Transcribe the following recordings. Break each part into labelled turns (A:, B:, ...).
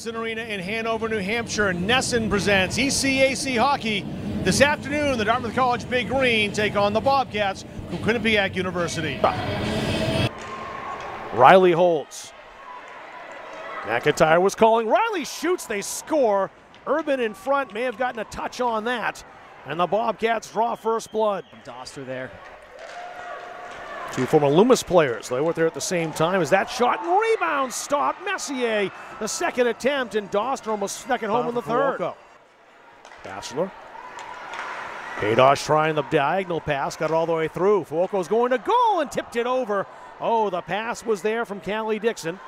A: Thompson Arena in Hanover, New Hampshire. NESN presents ECAC Hockey. This afternoon, the Dartmouth College Big Green take on the Bobcats from Quinnipiac University. Riley holds. McIntyre was calling. Riley shoots, they score. Urban in front may have gotten a touch on that. And the Bobcats draw first blood.
B: Doster there.
A: Two former Loomis players. They were there at the same time as that shot and rebound stopped. Messier, the second attempt, and Doster almost snuck it home in the third. Bachelor. Padosh trying the diagonal pass, got it all the way through. Fuoco's going to goal and tipped it over. Oh, the pass was there from Callie Dixon.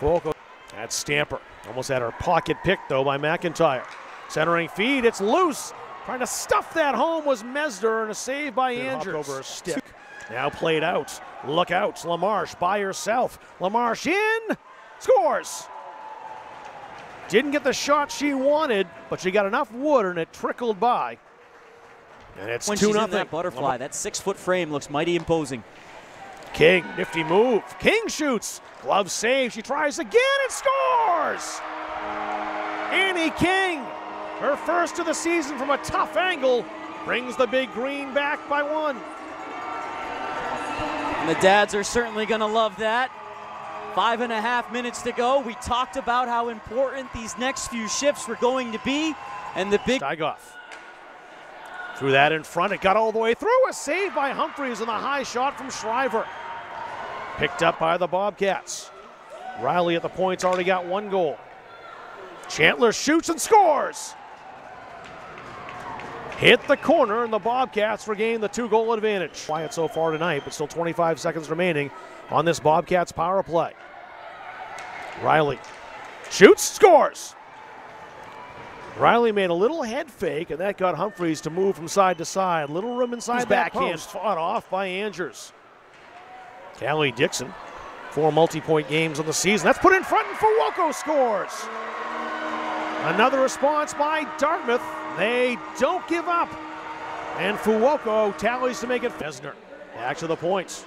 A: Fuoco. That's Stamper. Almost had her pocket picked, though, by McIntyre. Centering feed, it's loose. Trying to stuff that home was Mesder, and a save by Andrews. Over a stick. Now played out. Look out. LaMarche by herself. LaMarche in. Scores. Didn't get the shot she wanted, but she got enough wood and it trickled by. And it's
B: when
A: 2
B: she's
A: nothing.
B: in that butterfly, that six foot frame looks mighty imposing.
A: King, nifty move. King shoots. Glove save. She tries again and scores. Annie King, her first of the season from a tough angle, brings the big green back by one.
B: And the dads are certainly going to love that. Five and a half minutes to go. We talked about how important these next few shifts were going to be, and the big.
A: Steigoff. Threw that in front. It got all the way through. A save by Humphreys and a high shot from Schryver. Picked up by the Bobcats. Riley at the points already got one goal. Chandler shoots and scores. Hit the corner, and the Bobcats regain the two goal advantage. Quiet so far tonight, but still 25 seconds remaining on this Bobcats power play. Riley shoots, scores. Riley made a little head fake, and that got Humphreys to move from side to side. Little room inside
B: His backhand.
A: post. Fought off by Andrews. Callie Dixon, four multi-point games on the season. That's put in front, and Fuoco scores. Another response by Dartmouth. They don't give up. And Fuoco tallies to make it Fesner. Back to the points.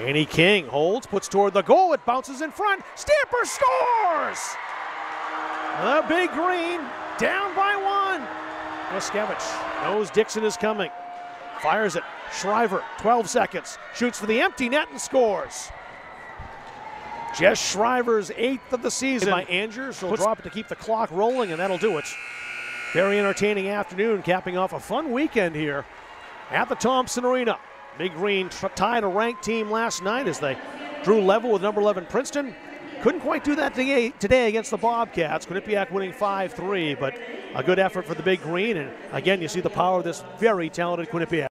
A: Annie King holds, puts toward the goal. It bounces in front. Stamper scores! The big green down by one. Moskevich knows Dixon is coming. Fires it. Schryver, 12 seconds. Shoots for the empty net and scores. Jess Schryver's eighth of the season by Andrews. She'll drop it to keep the clock rolling, and that'll do it. Very entertaining afternoon, capping off a fun weekend here at the Thompson Arena. Big Green tied a ranked team last night as they drew level with number 11 Princeton. Couldn't quite do that today today against the Bobcats. Quinnipiac winning 5 3, but a good effort for the Big Green. And again, you see the power of this very talented Quinnipiac.